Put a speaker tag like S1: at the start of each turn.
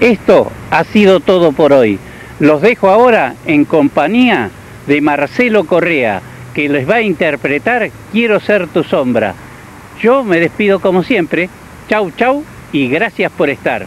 S1: Esto ha sido todo por hoy. Los dejo ahora en compañía de Marcelo Correa, que les va a interpretar Quiero ser tu sombra. Yo me despido como siempre. Chau, chau y gracias por estar.